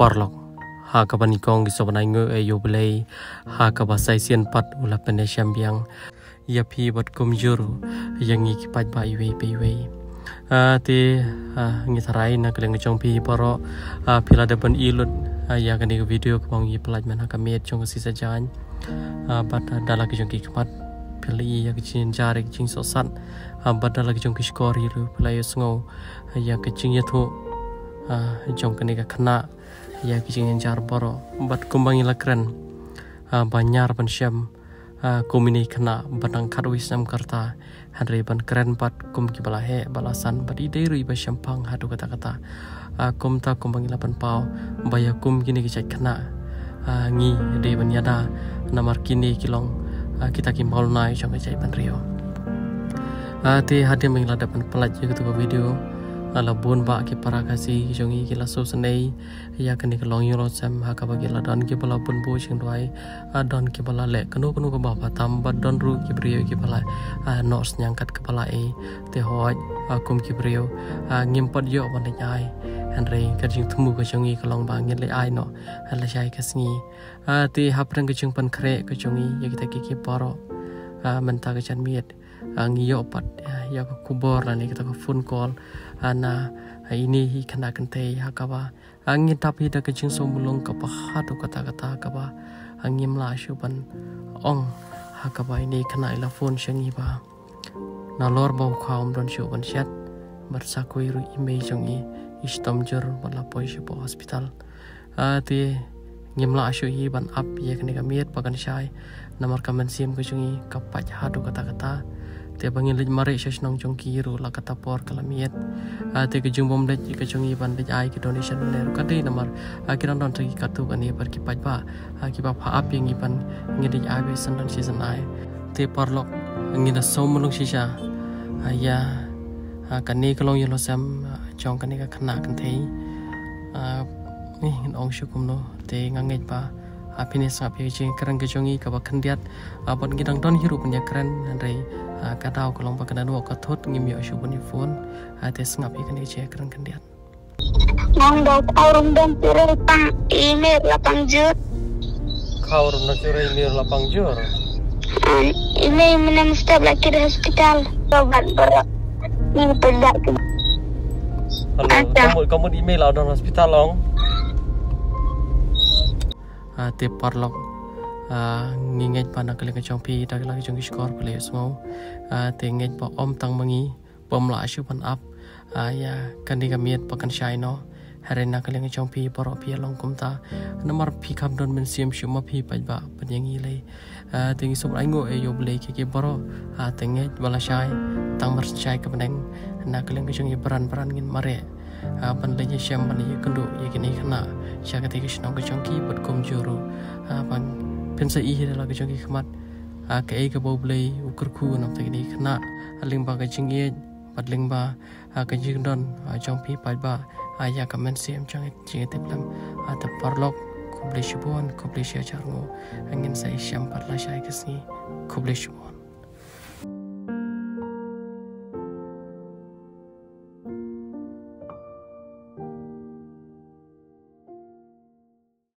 parlok hakaba nikong gisobanai ngö e yobulei hakaba saisian pat ula pene shambiang ya phi bat kum yuru yangi ki pat bai wei pe wei a ti ngi tharai na keleng chong phi paro a phila de ban ilut ya kan ni video kong yi plaj man hakamet chong si sa jan a bat dala ki chong ki khat ភលីយកជាចារិកជាងសស័តអបតលកជាងគិស្ករីឬផ្លៃស្ងោយកជាងយធុអចុងកនិកខណៈ jing jar boro bat kumbang ila kren banyar ban syam kumini khna batang khat wisam karta hanre ban kren pat kum ki bala he balasan bat ide ri ba syampang hatu kata kata kum ta kumbang ila ban pau baya kum kini ki chak khna ngi de ban yada namar kini kilong kita ki maul nai jong ka ban rio. Te hadim mengila dapat pelaj gitu video ala bun ba ki para kasi jongi ki la so sanei ya kani ka long yoro sam ha ka bagi la don ki bala bun bo ching doi a don ki bala le kanu kanu ka ba pa tam ba don ru ki brio ki bala a nos nyang kat ka bala e te hoj a kum ki brio a ngim pat yo ban ai han re ka jing thumu ka jongi ka long ba ngin le ai no ala shai ka sngi a ti ha prang ka jing pan khre ka jongi ya ki ta ki ki paro a man ta ka chan miet ngiyo pat ya ko kubor la ni kita ko phone call. Ana ini hi kana kan te ha ka ba angi tapi da ke jing som bulong ka pa ha to kata kata ka ba. Angim la shu ban ong ha ka ba ini kana ila phone shangi ba. Na lor ba kha om don shu ban shat. Bar sa ko ru ime jong i istom jor bala poi shu po hospital. A ti ngim la shu hi ban up ye kani ka miet pa kan shai. Namar ka man sim ko jungi ka pa te bangin lej mare shash nong jong ki ru la kata por kala miet a te ke jung bom lej ke jong i ban lej ai ke donation ne ru kade namar. A ki don ki katu ye par ki paj ba. A ki ba pha ap yang i ban ngi dej ai be san don season ai. Te par lok ngi na so mulung shisha ya. A kan ne kalong yelo sam jong kan ne ka khana kan thei. Ni ong shukum no te ngangej ba happiness api jing kerang kejongi kaba kendiat abon gidang don hirup punya keren andai kadau kolong pakana dua katot ngimi asu bani phone ate sngap ikan iche keren kendiat Ngong dok aurum dan pire pang email lapang jur. Kau rum nak curi email lapang jur. Ini menang setiap lagi di hospital. Obat berat. Ini pedak. Halo, kamu kamu email lah dalam hospital long. ទេប៉តឡុកងងេងប៉ាណាក្លេកចងភីតាក្លេកចងគីស្ករប្លេស្មោទេងេងប៉អមតាំងមងីបំឡាឈឺបានអាប់អាយ៉ាកាន់ឌីកាមៀតប៉កាន់ឆៃណូហេរណាក្លេកចងភីបរភីឡងគុំតាណមរភីខំដុនមិនសៀមឈុំភីបាច់បាបញ្ញាងីលេទេងសុបអៃងូអេយប់លេគេគេបរអាទេងេងបឡាឆៃតាំងមរឆៃកំណែងណាក្លេកចងយប្រានប្រានងិនមរេ pandanya syaman ya kendo ya kini kena syaka tiga shinong ke chongki bot kom juru pan pensa ihi dala ke chongki kemat ke ei ke bau blei ukur ku nam tak ini kena aling ba ke chingi pat ling ba ke jing don chongpi pat ba ya kamen siam chong chingi teplam ata parlok kublai shibon kublai shia charngo angin sai syam pat la syai kesni kublai shibon